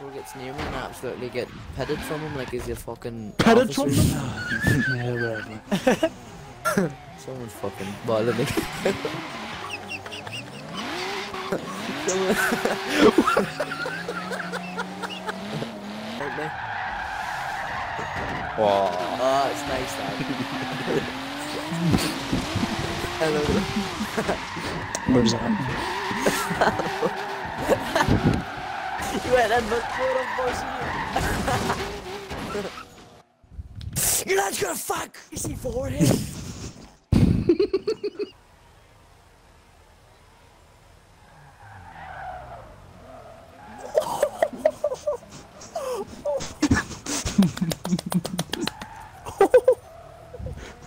Run gets near me and I absolutely get petted from him like he's a fucking Petted from him? yeah, whatever. Someone's fucking boiling me. Someone... Wow. Oh, it's nice that. Hello. Where's that? You went in but put on pussy. You're not gonna fuck! You see forehead?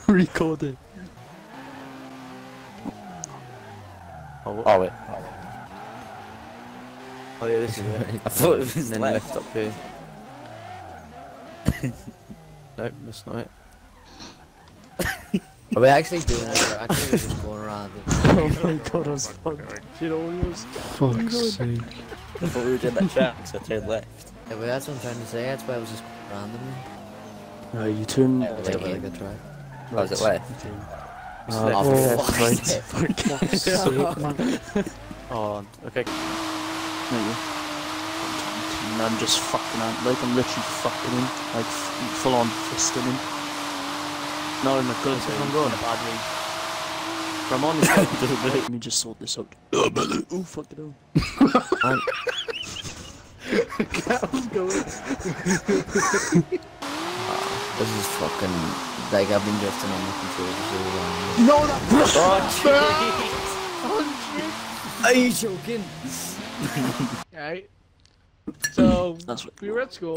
Record it. Oh, oh wait. Oh yeah, this is it. I thought it was then left. up here. nope, that's not it. Are we actually doing it? Or actually we're just going around it? Oh my god, I was fucked. You know what was? Fuck's sake. I thought we were doing that track, so I turned left. Yeah, but that's what I'm trying to say. That's why I was just going randomly. No, you turn. Yeah, Like, like a try. Oh, is it left? Okay. It's Uh, left. oh, yeah, fuck's right. sake. Fuck's sake, man. Oh, okay. There you go. And I'm just fucking out, like I'm literally fucking him, like f- full on fisting him. Not in a good way, I'm going. in a bad way. But I'm on this Let me just sort this out. Oh, fuck it out. And Cat's going. Ah, this is fucking like I've been drifting on the controller for so long. No, that oh, oh, Are you joking? Alright. So we were at school.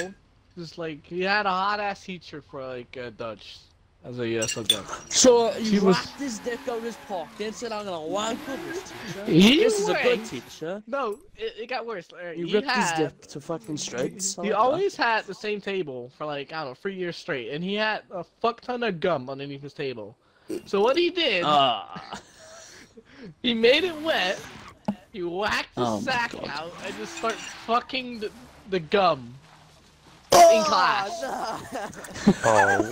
Just like he had a hot ass teacher for like uh, Dutch as a uh, subject. So She you was- whacked his dick out his pocket and said, I'm gonna wank up this teacher. He This is a good teacher. No, it, it got worse. Uh, You he ripped had, his dick to fucking shreds. He like that. always had the same table for like I don't know three years straight, and he had a fuck ton of gum underneath his table. So what he did, Ah. he made it wet. He whack the Oh sack out and just start fucking the, the gum oh, in class. Oh,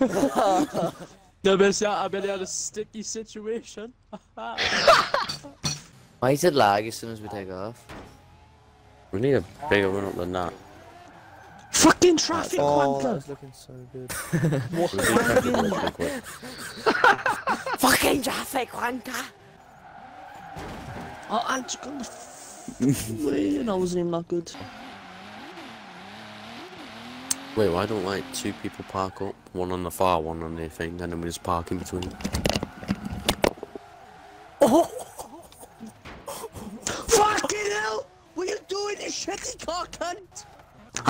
what? No, but yeah, I've been in a sticky situation. Why is it lag as soon as we take off? we need a bigger run up than that. Fucking traffic Oh, wanker! that's looking so good. We need traffic really quick. Fucking traffic wanker! Oh, I'm just gonna. Wait, that wasn't even that good. Wait, why don't like two people park up? One on the far, one on the thing, and then we just park in between.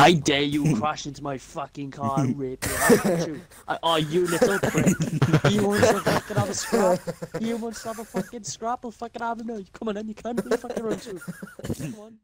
I dare you crash into my fucking car and rape you. I'll you. I, oh, you little prick. You want to fucking have a scrap? You want to have a fucking scrap? I'll fucking have a no. You coming in, you can't. You fucking run too. Come on.